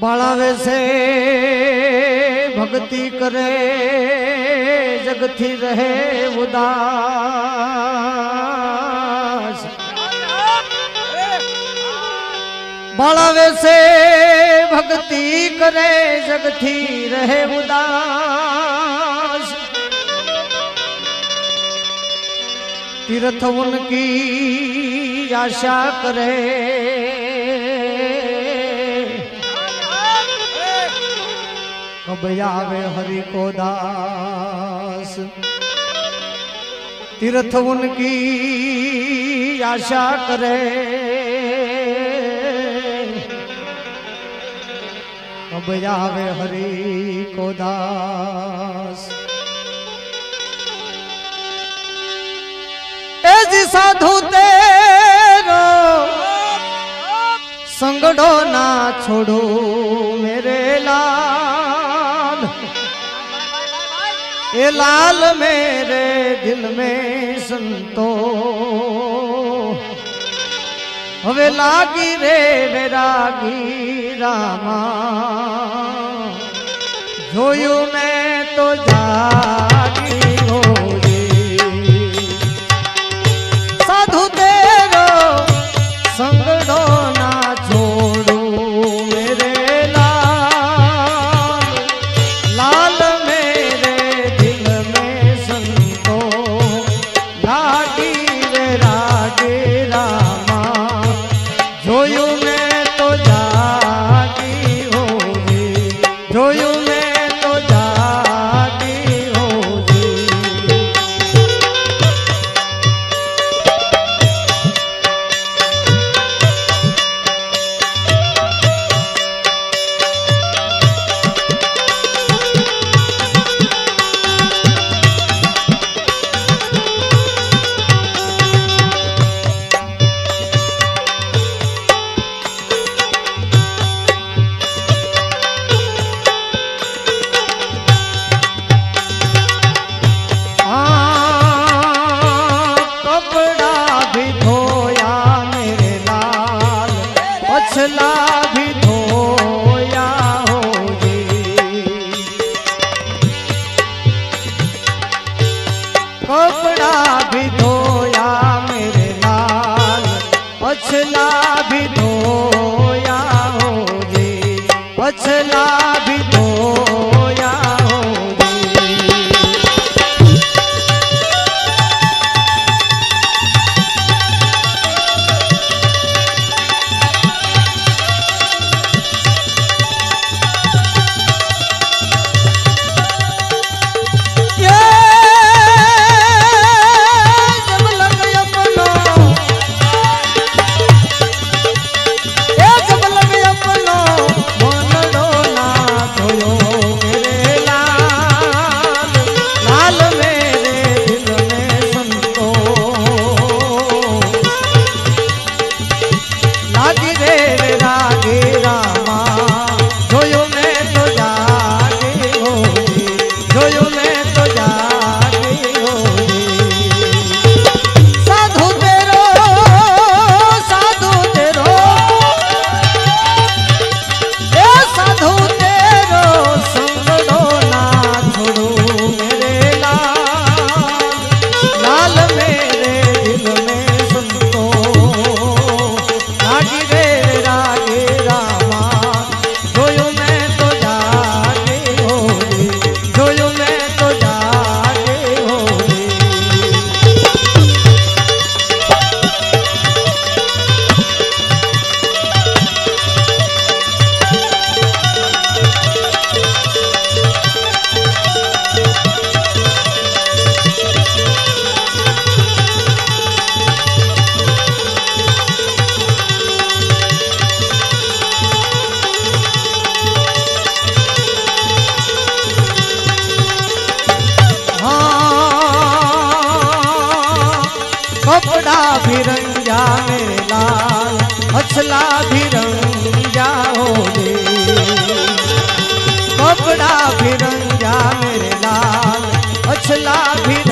बाला वैसे भक्ति करे जगती रहे उदास। बाला वैसे भक्ति करे जगती रहे उदास। तीर्थ उनकी आशा करे कब आवे हरि को दास। तीर्थ उनकी आशा करे। कब आवे हरि को दास। साधु तेरो, संगड़ो ना छोड़ो मेरे ला। ये लाल मेरे दिल में संतो। हवे लागी रे वैरागी रामा जोयू मैं तो जा कुछ ना भी दो भोला भी